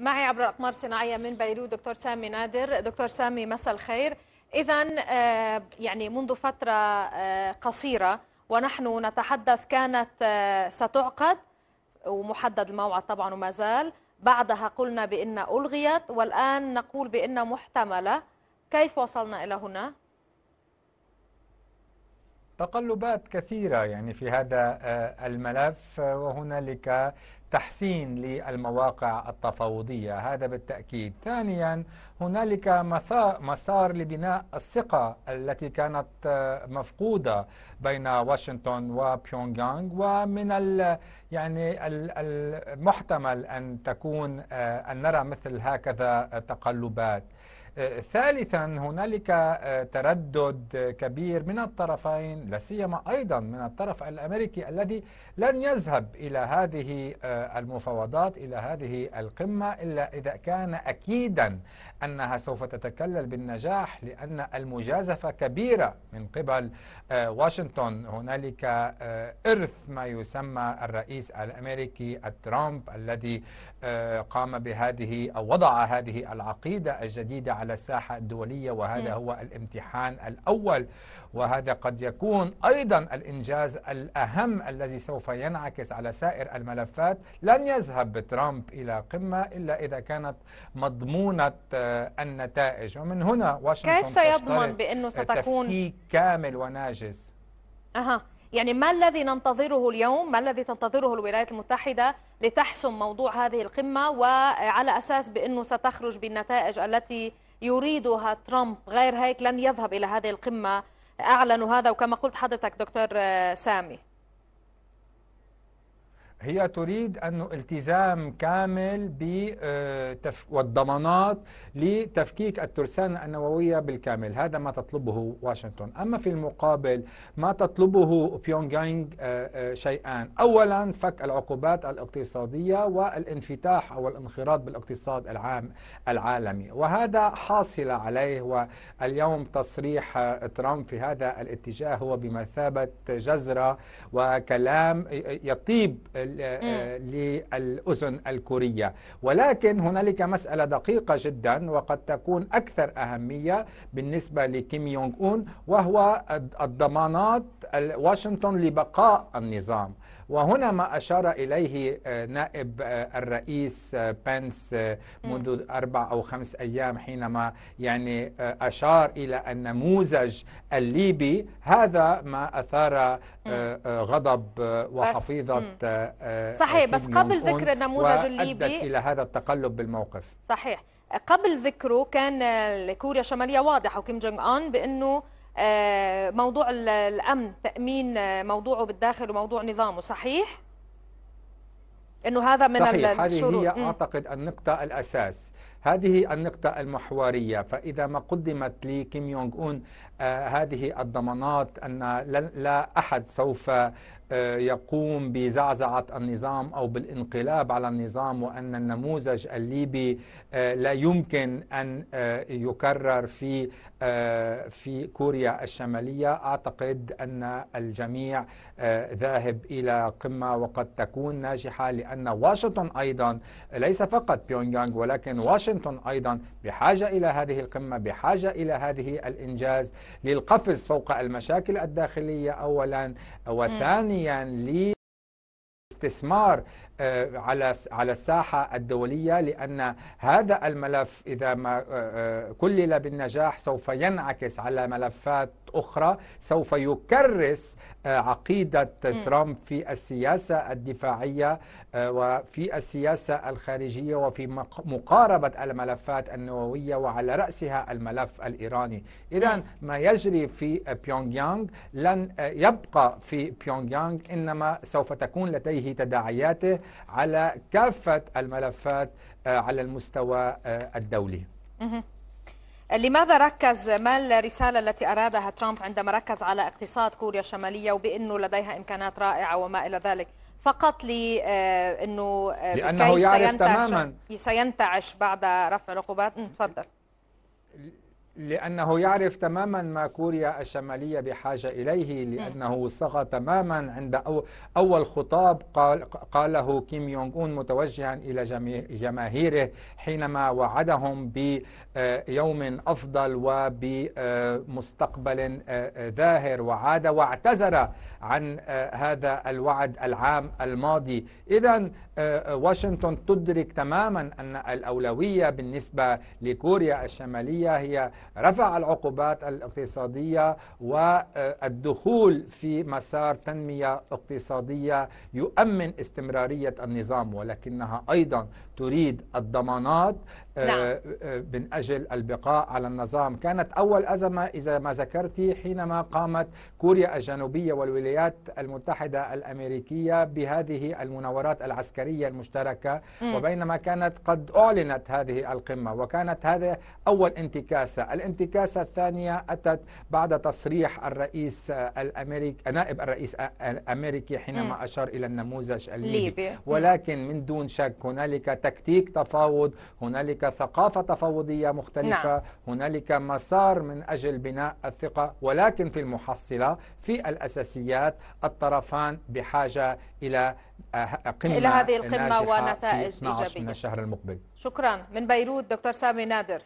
معي عبر الأقمار الصناعية من بيروت دكتور سامي نادر. دكتور سامي مساء الخير. إذا يعني منذ فترة قصيرة ونحن نتحدث كانت ستعقد ومحدد الموعد طبعا وما زال. بعدها قلنا بأن ألغيت والآن نقول بأن محتملة. كيف وصلنا إلى هنا؟ تقلبات كثيرة يعني في هذا الملف وهنالك تحسين للمواقع التفاوضية. هذا بالتأكيد. ثانيا هنالك مسار لبناء الثقة التي كانت مفقودة بين واشنطن وبيونغ ومن ال يعني المحتمل أن تكون أن نرى مثل هكذا تقلبات. ثالثا هنالك تردد كبير من الطرفين لا سيما أيضا من الطرف الأمريكي الذي لن يذهب إلى هذه المفاوضات إلى هذه القمة إلا إذا كان اكيدا أنها سوف تتكلل بالنجاح لأن المجازفة كبيرة من قبل واشنطن. هنالك إرث ما يسمى الرئيس الأمريكي ترامب الذي قام بهذه أو وضع هذه العقيدة الجديدة على الساحة الدولية وهذا هو الامتحان الأول. وهذا قد يكون أيضا الإنجاز الأهم الذي سوف ينعكس على سائر الملفات. لن يذهب ترامب إلى قمة إلا إذا كانت مضمونة النتائج. ومن هنا واشنطن كيف سيضمن بأنه ستكون؟ تفكيك كامل وناجز. أها. يعني ما الذي ننتظره اليوم؟ ما الذي تنتظره الولايات المتحدة لتحسم موضوع هذه القمة؟ وعلى أساس بأنه ستخرج بالنتائج التي يريدها ترامب غير هيك لن يذهب إلى هذه القمة. أعلنوا هذا وكما قلت حضرتك دكتور سامي. هي تريد أنه التزام كامل والضمانات لتفكيك الترسانة النووية بالكامل. هذا ما تطلبه واشنطن. أما في المقابل ما تطلبه بيونغ شيئان. أولا فك العقوبات الاقتصادية والانفتاح أو الانخراط بالاقتصاد العام العالمي. وهذا حاصل عليه واليوم تصريح ترامب في هذا الاتجاه هو بمثابة جزرة وكلام يطيب للأذن الكورية. ولكن هنالك مسألة دقيقة جدا وقد تكون أكثر أهمية بالنسبة لكيم يونغ أون وهو الضمانات واشنطن لبقاء النظام. وهنا ما أشار إليه نائب الرئيس بنس منذ أربع أو خمس أيام حينما يعني أشار إلى النموذج الليبي هذا ما أثار غضب وحفيظة صحيح بس قبل ذكر النموذج الليبي إلى هذا التقلب بالموقف. صحيح. قبل ذكره كان كوريا الشمالية واضحة وكيم جونغ أون بأنه موضوع الأمن تأمين موضوعه بالداخل وموضوع نظامه صحيح؟ إنه هذا من صحيح. هذه هي أعتقد النقطة الأساس. هذه النقطة المحورية. فإذا ما قدمت لكيم يونغ أون آه هذه الضمانات أن لا أحد سوف آه يقوم بزعزعة النظام أو بالانقلاب على النظام وأن النموذج الليبي آه لا يمكن أن يكرر في في كوريا الشمالية. أعتقد أن الجميع ذاهب إلى قمة وقد تكون ناجحة لأن واشنطن أيضا ليس فقط بيونغ ولكن واشنطن أيضا بحاجة إلى هذه القمة بحاجة إلى هذه الإنجاز. للقفز فوق المشاكل الداخلية أولا وثانيا لاستثمار على على الساحة الدولية لأن هذا الملف إذا ما كلل بالنجاح سوف ينعكس على ملفات أخرى سوف يكرس عقيدة ترامب في السياسة الدفاعية وفي السياسة الخارجية وفي مقاربة الملفات النووية وعلى رأسها الملف الإيراني. اذا ما يجري في بيونغ يانغ لن يبقى في بيونغ يانغ إنما سوف تكون لديه تداعياته على كافة الملفات على المستوى الدولي. لماذا ركز ما الرسالة التي أرادها ترامب عندما ركز على اقتصاد كوريا الشمالية وبأنه لديها إمكانات رائعة وما إلى ذلك؟ فقط لأنه لأنه يعرف تماما. سينتعش بعد رفع العقوبات؟ تفضل. لأنه يعرف تماما ما كوريا الشمالية بحاجة إليه لأنه صغى تماما عند أول خطاب قال قاله كيم يونغ أون متوجها إلى جماهيره حينما وعدهم بيوم أفضل وبمستقبل ظاهر وعاد واعتذر عن هذا الوعد العام الماضي. إذا واشنطن تدرك تماما أن الأولوية بالنسبة لكوريا الشمالية هي رفع العقوبات الاقتصادية والدخول في مسار تنمية اقتصادية يؤمن استمرارية النظام ولكنها أيضا تريد الضمانات نعم. آه، من أجل البقاء على النظام كانت أول أزمة إذا ما ذكرتي حينما قامت كوريا الجنوبية والولايات المتحدة الأمريكية بهذه المناورات العسكرية المشتركة م. وبينما كانت قد أعلنت هذه القمة وكانت هذا أول انتكاسة الانتكاسة الثانية أتت بعد تصريح الرئيس الأمريكي نائب الرئيس الأمريكي حينما م. أشار إلى النموذج الليبي ولكن من دون شك هنالك تكتيك تفاوض هنالك ثقافة تفاوضية مختلفة. نعم. هنالك مسار من أجل بناء الثقة ولكن في المحصلة في الأساسيات الطرفان بحاجة إلى قمة إلى هذه القمة ونتائج إيجابية من الشهر المقبل. شكرا. من بيروت دكتور سامي نادر.